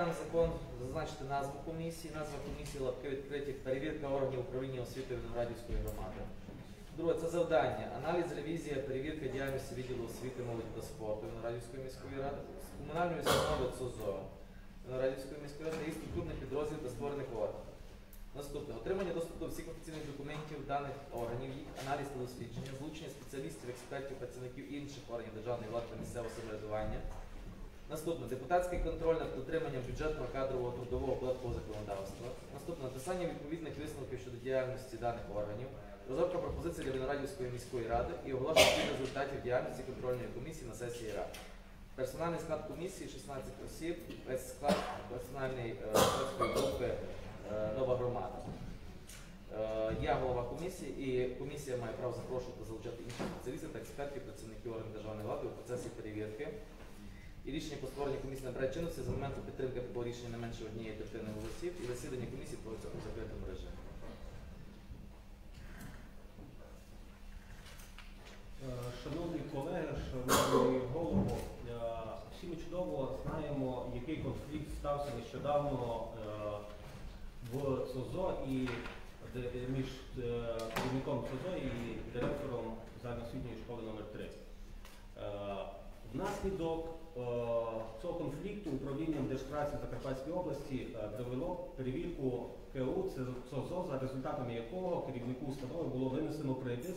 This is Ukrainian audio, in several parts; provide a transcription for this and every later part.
нам закон зазначити назву комісії, назва комісії лапки відкриті, перевірка органів управління освіти Виноградівської громади. Друге, це завдання. Аналіз, ревізія, перевірка діяльності відділу освіти, молоді та спорту Виноградівської міської ради, комунальної установи ЦОЗО Виноградівської міської ради і структурних підрозділів та створених органів. Наступне отримання доступу до всіх офіційних документів даних органів, їх аналіз та дослідження, залучення спеціалістів, експертів, працівників інших органів державної влади та місцевого самоврядування. Наступне депутатський контроль над дотриманням бюджетного кадрового трудового податкового законодавства. Наступне написання відповідних висновків щодо діяльності даних органів, розробка пропозицій для Виноградівської міської ради і оголошення результатів діяльності контрольної комісії на сесії ради. Персональний склад комісії 16 осіб, весь склад персональної е, групи е, нова громада. Е, Я голова комісії, і комісія має право запрошувати залучати інших спеціалістів та експертів, працівників органів державної влади у процесі перевірки. І рішення по створенню комісії набирає чинності за моменту підтримки такого рішення не менше однієї третини голосів, і засідання комісії проводиться у закритому режимі. Е, Шановні колеги, шановний голово, е, всі ми чудово знаємо, який конфлікт стався нещодавно е, в ЦОЗО і між керівником ЦОЗО і директором загальноосвітньої школи номер 3 Е, Внаслідок цього конфлікту управлінням Держпраці Закарпатської області е, провело перевірку КУ ЦОЗО, за результатами якого керівнику установи було винесено припис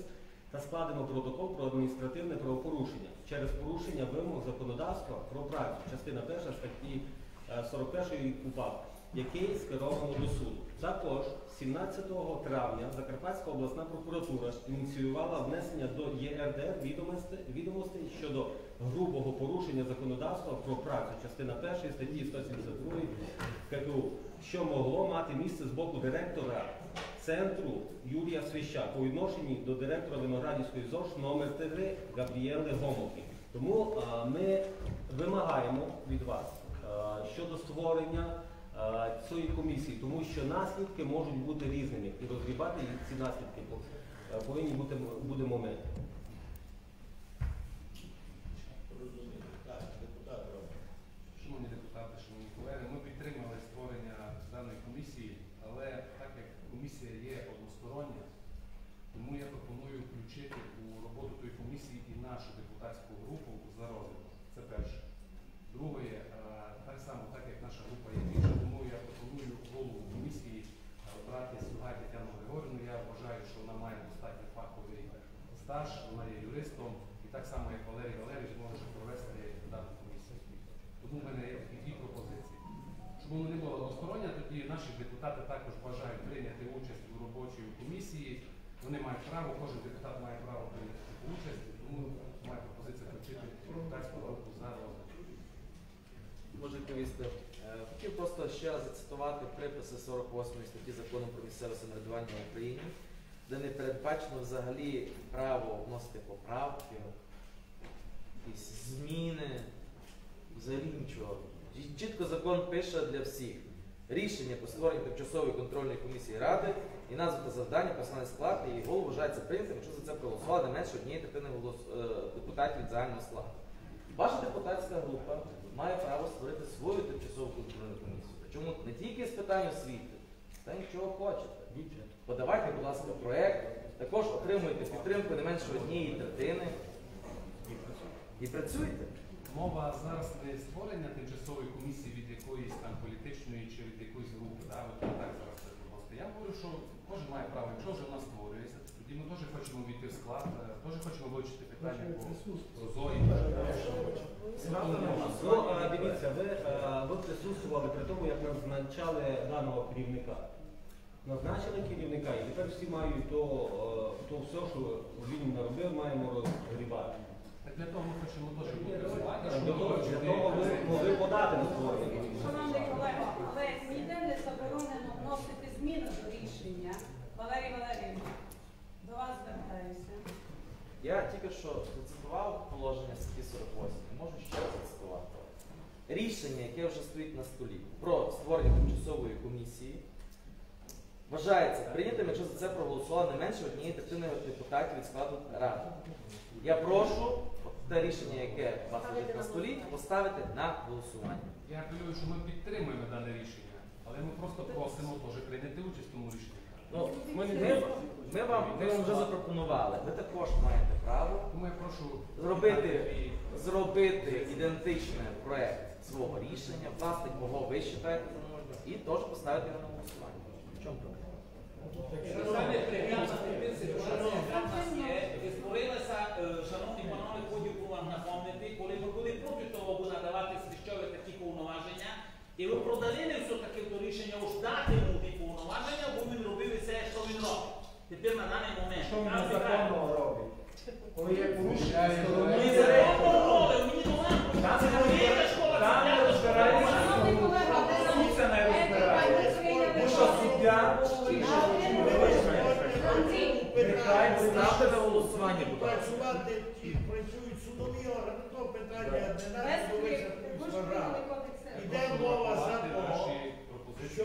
та складено протокол про адміністративне правопорушення через порушення вимог законодавства про працю, частина 1 статті е, 41 КУПАП, який скеровано до суду. Також 17 травня Закарпатська обласна прокуратура ініціювала внесення до ЄРДР відомостей щодо грубого порушення законодавства про працю, частина 1 статті 172 КПУ, що могло мати місце з боку директора центру Юрія Свища по відношенні до директора Виноградівської ЗОЖ номер 3 Габріели Гомоки. Тому а, ми вимагаємо від вас а, щодо створення цієї комісії, тому що наслідки можуть бути різними і розгрібати їх ці наслідки повинні бути будемо ми. Шановні депутати, шановні колеги, ми підтримали створення даної комісії, але так як комісія є одностороння, тому я пропоную включити у роботу тої комісії і нашу депутатську групу за розвиток. Це перше. Друге, е, так само, так як наша Мають право, кожен депутат має право прийняти участь, тому моя пропозиція включити депутатську групу за розгляд. Можу відповісти. Е, Хотів просто ще раз зацитувати приписи 48 статті закону про місцеве самоврядування в Україні, де не передбачено взагалі право вносити поправки, якісь зміни, взагалі нічого. Чітко закон пише для всіх. Рішення по створенню тимчасової контрольної комісії ради і назва та завдання, персональний склад і голова вважається прийнятим, якщо за це проголосували не менше однієї третини е, депутатів від загального складу. Ваша депутатська група має право створити свою тимчасову контрольну комісію. Причому не тільки з питань освіти, з питань чого хочете. Подавайте, будь ласка, проект, також отримуйте підтримку не менше однієї третини і працюйте. Мова зараз не створення тимчасової комісії від якоїсь там політичної чи від якоїсь групи. Да? От я так зараз це просто. Я говорю, що кожен має право, якщо вже вона створюється, тоді ми теж хочемо війти в склад, е, теж хочемо вивчити питання по ЗОІ. Ну, а, дивіться, ви, е, ви присутствували при тому, як назначали даного керівника. Назначили керівника, і тепер всі мають то, е, то все, що він наробив, маємо розгрібати. Так для того ми хочемо теж попрацювати, щоб могли подати на створення. Шановний колега, але ніде не заборонено вносити зміни до рішення. Валерій Валерійович, до вас звертаюся. Я тільки що зацитував положення статті 48, можу ще зацитувати. Рішення, яке вже стоїть на столі про створення тимчасової комісії, Вважається прийнятим, якщо за це проголосувало не менше однієї третини депутатів від складу ради. Я прошу те рішення, яке у вас лежить на столі, поставити на голосування. Я апелюю, що ми підтримуємо дане рішення, але ми просто просимо теж прийняти участь в тому рішенні. Ну, Ми ми, ми, вам, ми вам вже запропонували. Ви також маєте право Тому я прошу зробити, зробити ідентичний проект свого рішення, власне, кого ви вважаєте за нужне, і теж поставити його на голосування. В чому проблема? Саме тепер ситуація, є, створилася, шановні панове, би вам напомнити, коли ми були проти того, бо надавати Свящові такі повноваження, і ви продалили все-таки до рішення уж дати йому ті повноваження, бо він робив все, що він робить. Тепер на даний момент. Що він незаконно робить? Коли є порушення Ні, сторони законно робить, мені до вас. Там Це не велика школа, там це не п'ята школа. розбирається. Шановний колега, Суд це не розбирає. Тому що суддя нехай Ставте на голосування, будь ласка. Працювати і працюють судові органи, то питання не Без навіть до крик. Ви ж прийняли кодекс. Іде мова за того, що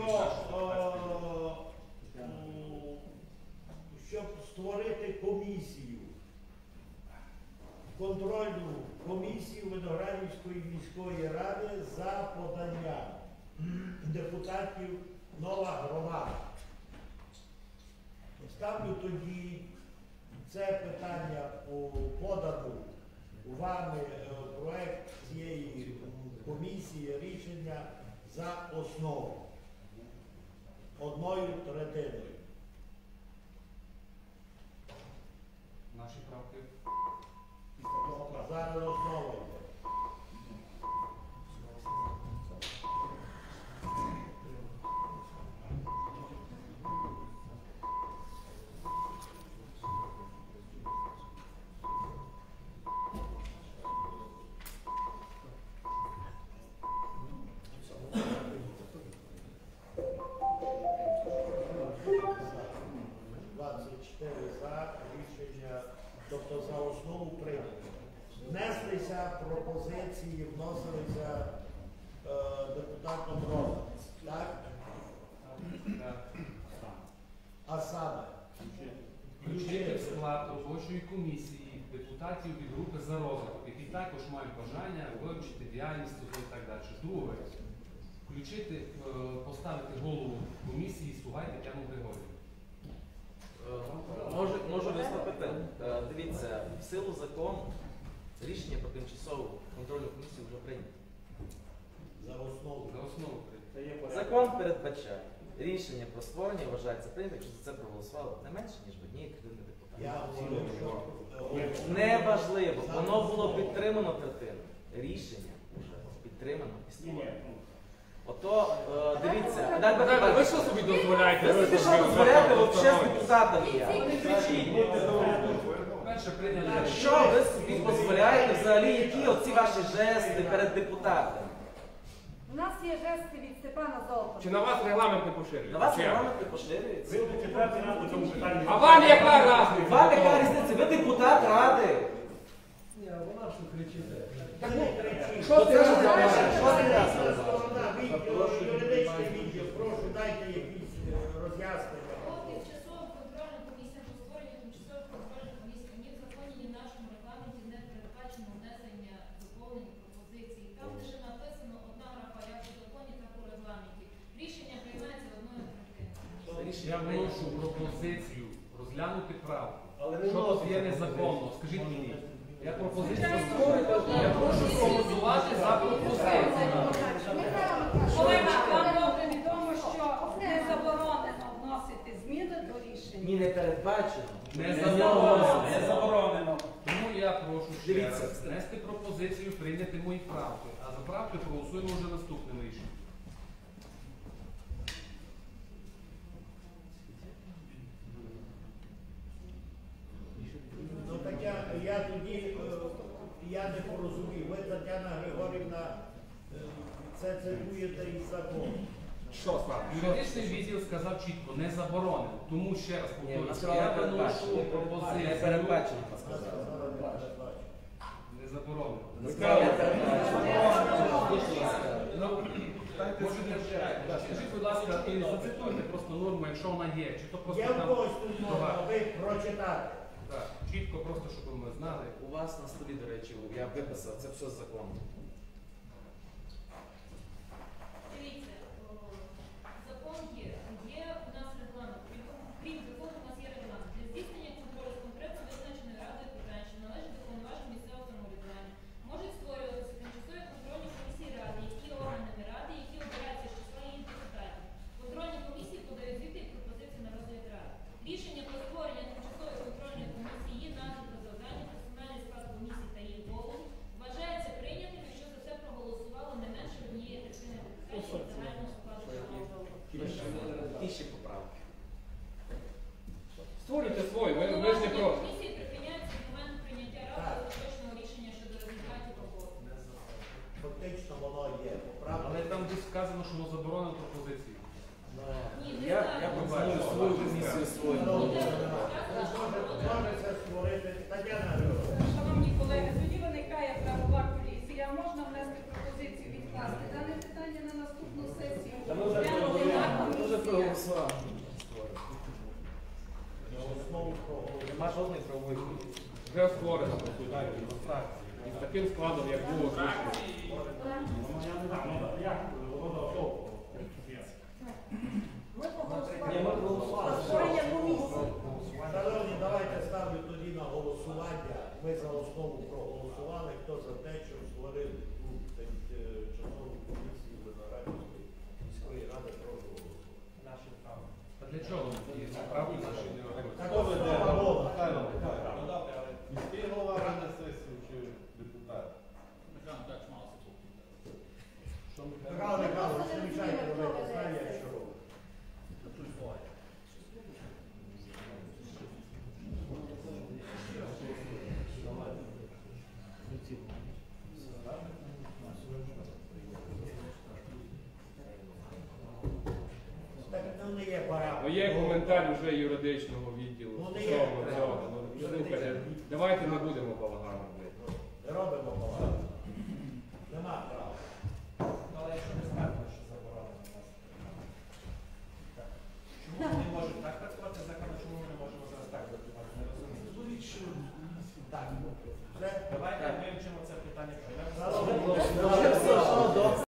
е, щоб створити комісію, контрольну комісію Виноградівської міської ради за поданням депутатів нова громада. Ставлю тоді це питання у подану вами е, проект цієї комісії рішення за основу одною третиною. Наші правки. Зараз основа вносилися е, депутатом Роза. Так? А саме Включити в склад робочої комісії депутатів від групи за розвиток, які також мають бажання вивчити діяльність і так далі. Друге, включити, е, поставити голову комісії Сугай Тетяну Григорівну. Е, Можу, можу виступити. Е, Дивіться, в силу закону рішення про тимчасову контрольну комісію вже прийнято. За основу. За основу. Закон передбачає рішення про створення вважається прийнятим, якщо за це проголосувало не менше, ніж в одній депутатів. Говорю, що е, Неважливо, воно було підтримано третиною. Рішення вже підтримано і створено. Ото е, дивіться, дай ви що собі дозволяєте? Ви собі що дозволяєте взагалі з депутатами? Перше прийняли. Що ви собі дозволяєте взагалі, які оці ваші жести перед депутатами? У нас є жести від Степана Золота. Чи на вас регламент не поширюється? На вас регламент не поширюється. А вам яка разниця? Вам яка різниця? Ви депутат ради. Що ти Це ж розмовляєш? знаєш, що ти Юридична розмовляєш? сторона, відділ, юридичний відділ, прошу, дайте якісь е, роз'яснення. Тимчасова контрольна комісія по створенню тимчасової контрольної комісії ні в законі, ні в нашому регламенті не передбачено внесення доповнень пропозицій. Там лише написано одна графа як у законі, так у регламенті. Рішення приймається одною третиною. Я вношу пропозицію розглянути правку. Але Що тут є незаконно? Скажіть мені. Я пропозицію я прошу проголосувати за пропозицію. Колега, вам добре відомо, що не заборонено вносити зміни до рішення. Ні, не передбачено. Не Не заборонено. Не заборонено. Тому я прошу ще раз внести пропозицію, прийняти мої правки, а за правки проголосуємо вже наступним рішенням. я виношу пропозицію. Не передбачено, сказав. Не заборонено. Не заборонено. Ну, Можете. Скажіть, будь ласка, і зацитуйте просто норму, якщо вона є. Чи то просто там... когось тут можна ви прочитати. Так, Чітко, просто щоб ми знали. У вас на столі, до речі, я виписав, це все законно. Paulo e a Boa деталь вже юридичного відділу. Ну, не є. цього, цього. Ну, Слухайте, давайте не будемо балаганом. Ну, не робимо багато. Нема права.